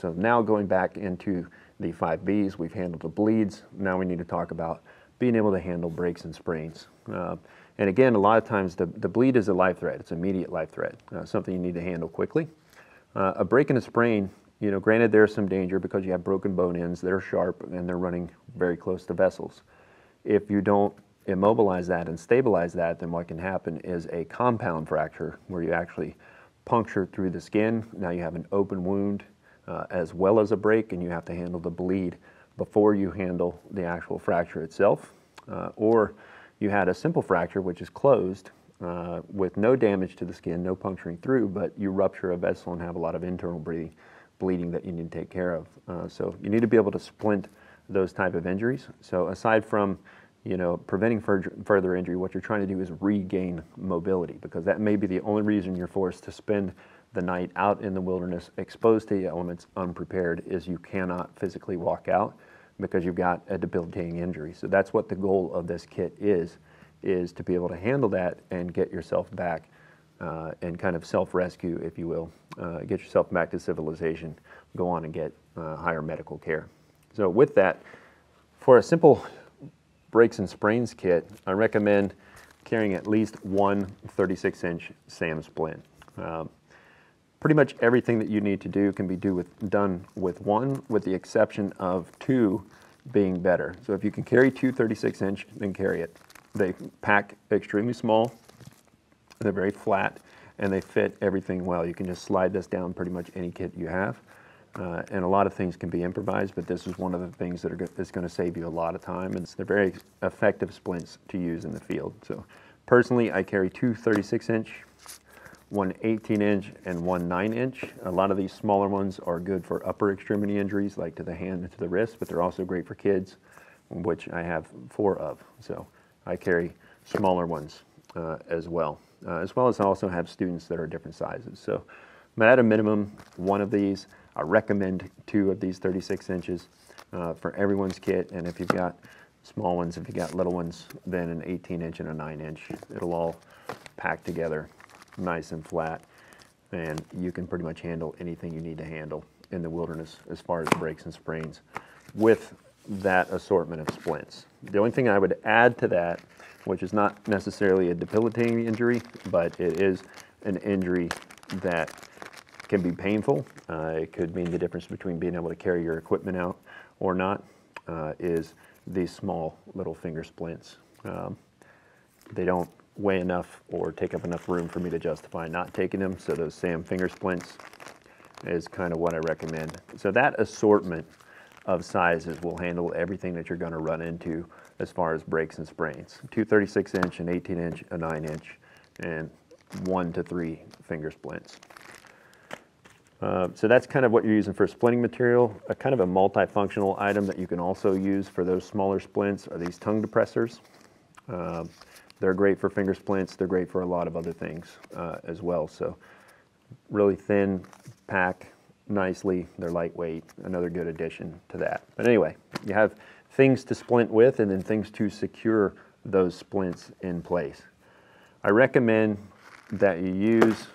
So now going back into the five Bs, we've handled the bleeds. Now we need to talk about being able to handle breaks and sprains. Uh, and again, a lot of times the, the bleed is a life threat. It's an immediate life threat, uh, something you need to handle quickly. Uh, a break and a sprain, you know, granted there's some danger because you have broken bone ends, they're sharp and they're running very close to vessels. If you don't immobilize that and stabilize that, then what can happen is a compound fracture where you actually puncture through the skin. Now you have an open wound uh, as well as a break and you have to handle the bleed before you handle the actual fracture itself. Uh, or you had a simple fracture which is closed uh, with no damage to the skin, no puncturing through, but you rupture a vessel and have a lot of internal bleeding, bleeding that you need to take care of. Uh, so you need to be able to splint those type of injuries. So aside from you know, preventing further injury, what you're trying to do is regain mobility because that may be the only reason you're forced to spend the night out in the wilderness exposed to the elements unprepared is you cannot physically walk out because you've got a debilitating injury. So that's what the goal of this kit is, is to be able to handle that and get yourself back uh, and kind of self-rescue, if you will. Uh, get yourself back to civilization, go on and get uh, higher medical care. So with that, for a simple breaks and sprains kit, I recommend carrying at least one 36-inch SAM splint. Um, pretty much everything that you need to do can be do with, done with one, with the exception of two being better. So if you can carry two 36 inch, then carry it. They pack extremely small, they're very flat, and they fit everything well. You can just slide this down pretty much any kit you have. Uh, and a lot of things can be improvised, but this is one of the things that are is going to save you a lot of time. And they're very effective splints to use in the field. So personally, I carry two 36 inch one 18 inch and one 9 inch. A lot of these smaller ones are good for upper extremity injuries like to the hand and to the wrist, but they're also great for kids, which I have four of. So I carry smaller ones uh, as well, uh, as well as I also have students that are different sizes. So but at a minimum, one of these. I recommend two of these 36 inches uh, for everyone's kit. And if you've got small ones, if you've got little ones, then an 18 inch and a 9 inch. It'll all pack together nice and flat, and you can pretty much handle anything you need to handle in the wilderness as far as breaks and sprains with that assortment of splints. The only thing I would add to that, which is not necessarily a debilitating injury, but it is an injury that can be painful. Uh, it could mean the difference between being able to carry your equipment out or not, uh, is these small little finger splints. Um, they don't weigh enough or take up enough room for me to justify not taking them. So those SAM finger splints is kind of what I recommend. So that assortment of sizes will handle everything that you're going to run into as far as breaks and sprains. Two 36 inch, an 18 inch, a 9 inch, and one to three finger splints. Uh, so that's kind of what you're using for splinting material. A kind of a multifunctional item that you can also use for those smaller splints are these tongue depressors. Uh, they're great for finger splints. They're great for a lot of other things uh, as well. So really thin, pack nicely. They're lightweight. Another good addition to that. But anyway, you have things to splint with and then things to secure those splints in place. I recommend that you use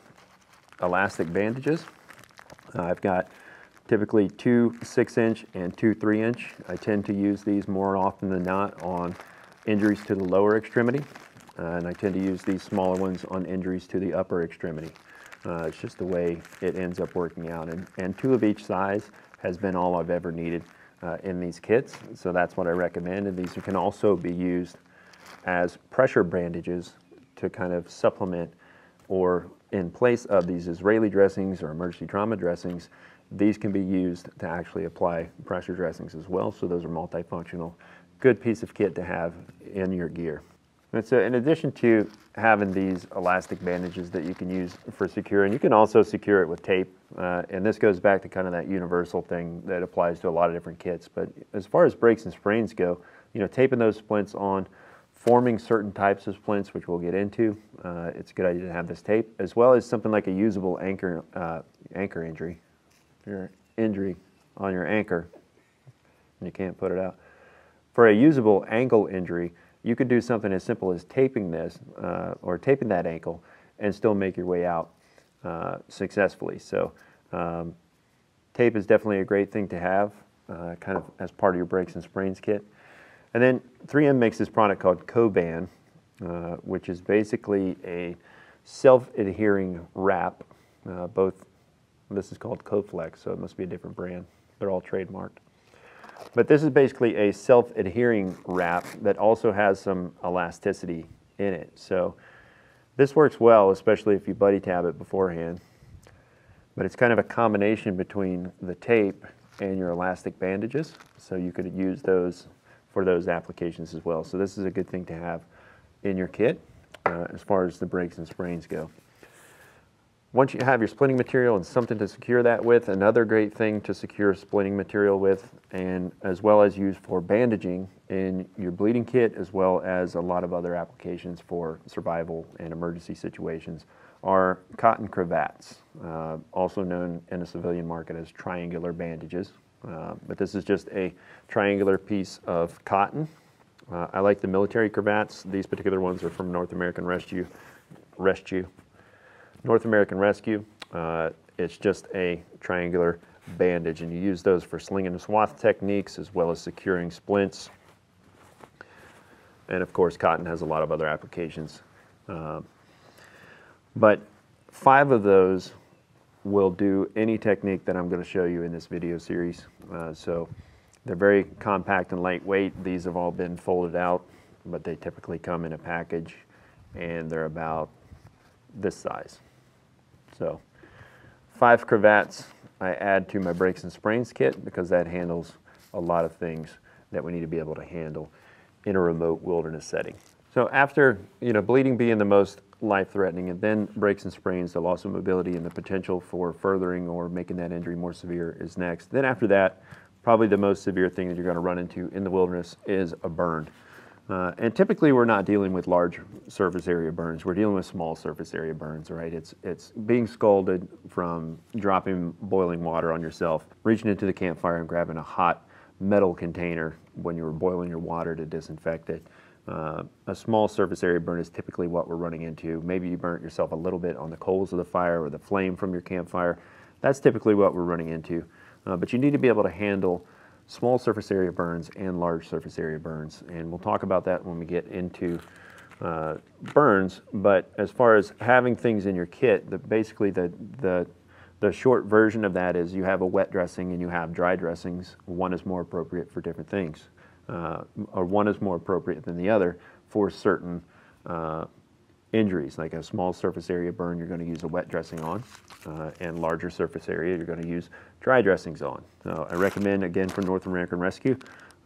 elastic bandages. Uh, I've got typically two 6 inch and two 3 inch. I tend to use these more often than not on injuries to the lower extremity. Uh, and I tend to use these smaller ones on injuries to the upper extremity. Uh, it's just the way it ends up working out. And, and two of each size has been all I've ever needed uh, in these kits, so that's what I recommend. And these can also be used as pressure bandages to kind of supplement or in place of these Israeli dressings or emergency trauma dressings, these can be used to actually apply pressure dressings as well. So those are multifunctional. Good piece of kit to have in your gear. And so in addition to having these elastic bandages that you can use for securing, you can also secure it with tape. Uh, and this goes back to kind of that universal thing that applies to a lot of different kits. But as far as breaks and sprains go, you know, taping those splints on, forming certain types of splints, which we'll get into, uh, it's a good idea to have this tape, as well as something like a usable anchor, uh, anchor injury. Your injury on your anchor, and you can't put it out. For a usable ankle injury, you could do something as simple as taping this uh, or taping that ankle and still make your way out uh, successfully. So um, tape is definitely a great thing to have, uh, kind of as part of your breaks and sprains kit. And then 3M makes this product called Coban, uh, which is basically a self-adhering wrap. Uh, both, this is called Coflex, so it must be a different brand. They're all trademarked. But this is basically a self-adhering wrap that also has some elasticity in it. So this works well, especially if you buddy tab it beforehand. But it's kind of a combination between the tape and your elastic bandages. So you could use those for those applications as well. So this is a good thing to have in your kit uh, as far as the breaks and sprains go. Once you have your splinting material and something to secure that with, another great thing to secure splinting material with, and as well as used for bandaging in your bleeding kit, as well as a lot of other applications for survival and emergency situations, are cotton cravats, uh, also known in the civilian market as triangular bandages. Uh, but this is just a triangular piece of cotton. Uh, I like the military cravats. These particular ones are from North American Rescue. Rescue North American Rescue. Uh, it's just a triangular bandage, and you use those for sling and swath techniques as well as securing splints. And of course, cotton has a lot of other applications. Uh, but five of those will do any technique that I'm going to show you in this video series. Uh, so they're very compact and lightweight. These have all been folded out, but they typically come in a package and they're about this size. So five cravats I add to my breaks and sprains kit because that handles a lot of things that we need to be able to handle in a remote wilderness setting. So after you know bleeding being the most life-threatening, and then breaks and sprains, the loss of mobility and the potential for furthering or making that injury more severe is next. Then after that, probably the most severe thing that you're going to run into in the wilderness is a burn. Uh, and typically we're not dealing with large surface area burns. We're dealing with small surface area burns, right? It's, it's being scalded from dropping boiling water on yourself, reaching into the campfire and grabbing a hot metal container when you were boiling your water to disinfect it. Uh, a small surface area burn is typically what we're running into. Maybe you burnt yourself a little bit on the coals of the fire or the flame from your campfire. That's typically what we're running into. Uh, but you need to be able to handle small surface area burns and large surface area burns. And we'll talk about that when we get into uh, burns. But as far as having things in your kit, the, basically the, the, the short version of that is you have a wet dressing and you have dry dressings. One is more appropriate for different things, uh, or one is more appropriate than the other for certain uh, injuries. Like a small surface area burn, you're going to use a wet dressing on, uh, and larger surface area, you're going to use dry dressings on. So I recommend, again, for North American Rescue,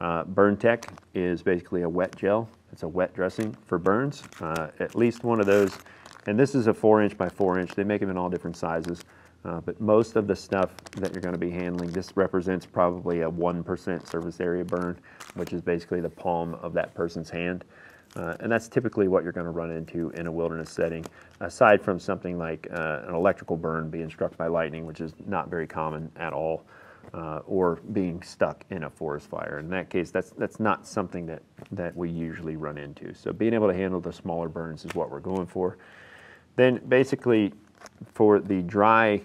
uh, BurnTec is basically a wet gel. It's a wet dressing for burns. Uh, at least one of those, and this is a four inch by four inch. They make them in all different sizes. Uh, but most of the stuff that you're going to be handling, this represents probably a 1% surface area burn, which is basically the palm of that person's hand. Uh, and that's typically what you're going to run into in a wilderness setting, aside from something like uh, an electrical burn being struck by lightning, which is not very common at all, uh, or being stuck in a forest fire. In that case, that's, that's not something that, that we usually run into. So being able to handle the smaller burns is what we're going for. Then basically, for the dry,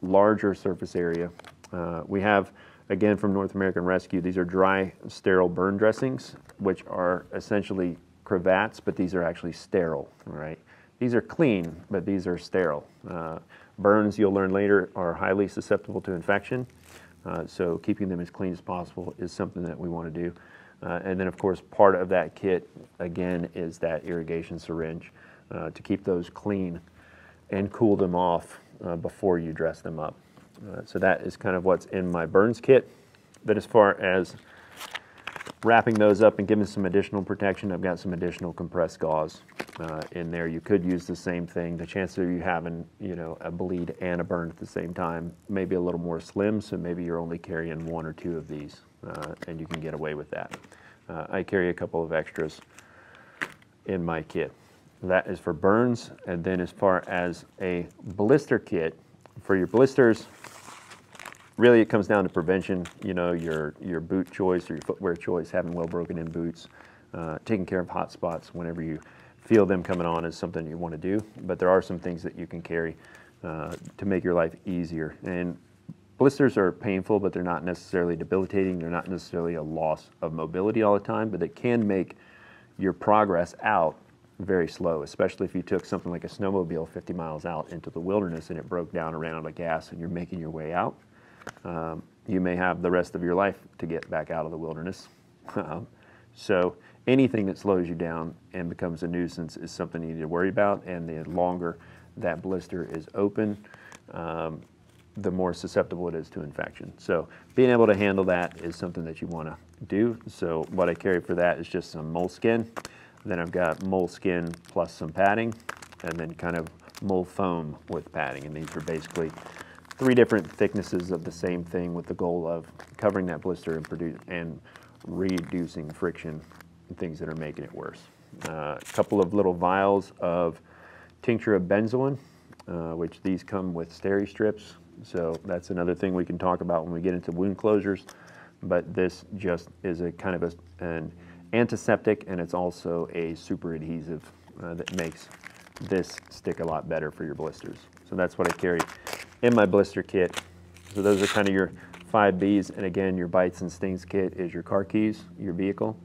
larger surface area, uh, we have again from North American Rescue, these are dry sterile burn dressings, which are essentially cravats, but these are actually sterile, right? These are clean, but these are sterile. Uh, burns, you'll learn later, are highly susceptible to infection, uh, so keeping them as clean as possible is something that we want to do. Uh, and then, of course, part of that kit, again, is that irrigation syringe uh, to keep those clean and cool them off uh, before you dress them up. Uh, so that is kind of what's in my burns kit. But as far as wrapping those up and giving some additional protection. I've got some additional compressed gauze uh, in there. You could use the same thing. The chance of you having, you know, a bleed and a burn at the same time may be a little more slim, so maybe you're only carrying one or two of these, uh, and you can get away with that. Uh, I carry a couple of extras in my kit. That is for burns, and then as far as a blister kit, for your blisters, really it comes down to prevention, you know, your, your boot choice or your footwear choice, having well broken in boots, uh, taking care of hot spots whenever you feel them coming on is something you want to do. But there are some things that you can carry uh, to make your life easier. And blisters are painful, but they're not necessarily debilitating. They're not necessarily a loss of mobility all the time, but they can make your progress out very slow, especially if you took something like a snowmobile 50 miles out into the wilderness and it broke down and ran out of gas and you're making your way out. Um, you may have the rest of your life to get back out of the wilderness. Um, so anything that slows you down and becomes a nuisance is something you need to worry about. And the longer that blister is open, um, the more susceptible it is to infection. So being able to handle that is something that you want to do. So what I carry for that is just some moleskin. Then I've got moleskin plus some padding, and then kind of mole foam with padding. And these are basically three different thicknesses of the same thing with the goal of covering that blister and produce and reducing friction and things that are making it worse. Uh, a couple of little vials of tincture of benzoin, uh, which these come with steri strips. So that's another thing we can talk about when we get into wound closures. But this just is a kind of a, an antiseptic and it's also a super adhesive uh, that makes this stick a lot better for your blisters. So that's what I carry in my blister kit. So those are kind of your five Bs. And again, your bites and stings kit is your car keys, your vehicle,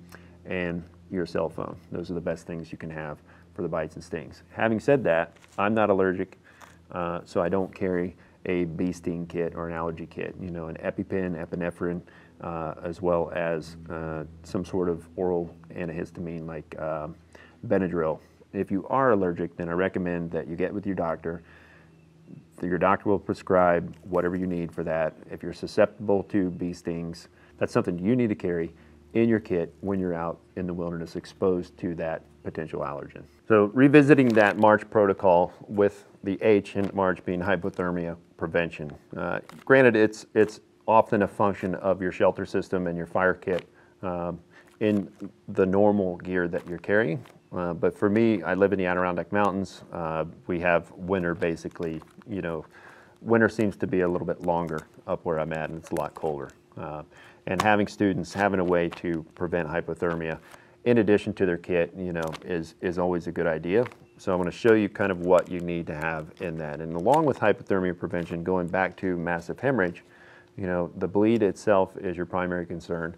and your cell phone. Those are the best things you can have for the bites and stings. Having said that, I'm not allergic, uh, so I don't carry a bee sting kit or an allergy kit. You know, an EpiPen, epinephrine, uh, as well as uh, some sort of oral antihistamine like uh, Benadryl. If you are allergic, then I recommend that you get with your doctor. Your doctor will prescribe whatever you need for that. If you're susceptible to bee stings, that's something you need to carry in your kit when you're out in the wilderness exposed to that potential allergen. So revisiting that March protocol with the H in March being hypothermia prevention. Uh, granted, it's, it's often a function of your shelter system and your fire kit um, in the normal gear that you're carrying. Uh, but for me, I live in the Adirondack Mountains. Uh, we have winter basically, you know, winter seems to be a little bit longer up where I'm at and it's a lot colder. Uh, and having students having a way to prevent hypothermia in addition to their kit, you know, is, is always a good idea. So I'm going to show you kind of what you need to have in that. And along with hypothermia prevention, going back to massive hemorrhage, you know, the bleed itself is your primary concern.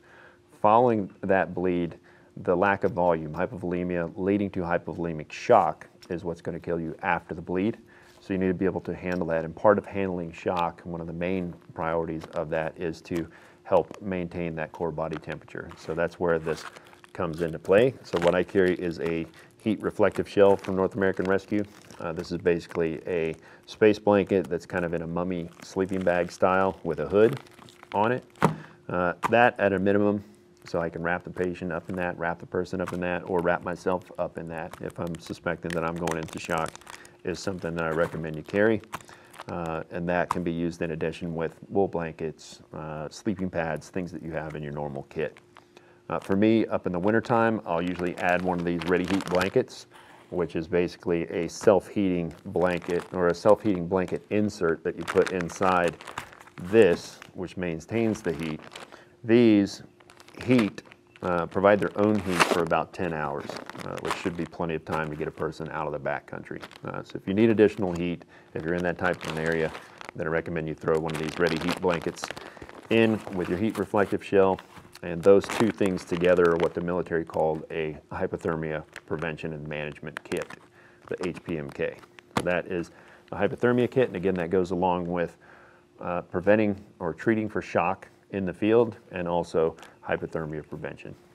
Following that bleed, the lack of volume, hypovolemia, leading to hypovolemic shock is what's going to kill you after the bleed. So you need to be able to handle that. And part of handling shock, one of the main priorities of that is to help maintain that core body temperature. So that's where this comes into play. So what I carry is a heat reflective shell from North American Rescue. Uh, this is basically a space blanket that's kind of in a mummy sleeping bag style with a hood on it. Uh, that at a minimum, so I can wrap the patient up in that, wrap the person up in that, or wrap myself up in that if I'm suspecting that I'm going into shock is something that I recommend you carry. Uh, and that can be used in addition with wool blankets, uh, sleeping pads, things that you have in your normal kit. Uh, for me, up in the wintertime, I'll usually add one of these ready heat blankets, which is basically a self-heating blanket or a self-heating blanket insert that you put inside this, which maintains the heat. These heat, uh, provide their own heat for about 10 hours, uh, which should be plenty of time to get a person out of the backcountry. Uh, so if you need additional heat, if you're in that type of an area, then I recommend you throw one of these ready heat blankets in with your heat reflective shell and those two things together are what the military called a hypothermia prevention and management kit, the HPMK. So that is a hypothermia kit, and again, that goes along with uh, preventing or treating for shock in the field and also hypothermia prevention.